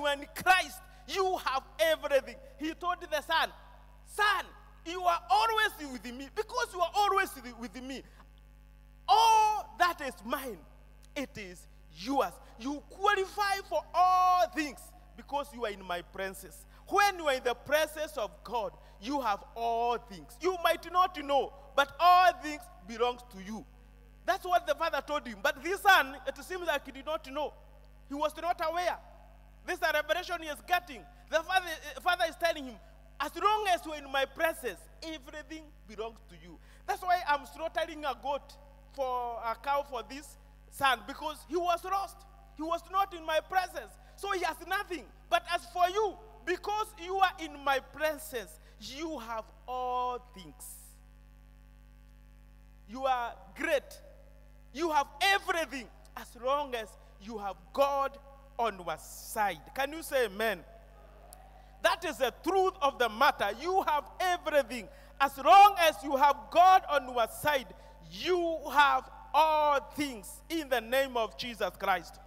when Christ, you have everything. He told the son, Son, you are always with me. Because you are always with me, all that is mine, it is yours. You qualify for all things because you are in my presence. When you are in the presence of God, you have all things. You might not know, but all things belongs to you. That's what the father told him. But this son, it seems like he did not know. He was not aware. This is a revelation he is getting. The father, eh, father is telling him, as long as you're in my presence, everything belongs to you. That's why I'm slaughtering a goat for a cow for this son because he was lost. He was not in my presence. So he has nothing. But as for you, because you are in my presence, you have all things. You are great. You have everything as long as you have God on your side. Can you say amen? That is the truth of the matter. You have everything. As long as you have God on your side, you have all things in the name of Jesus Christ.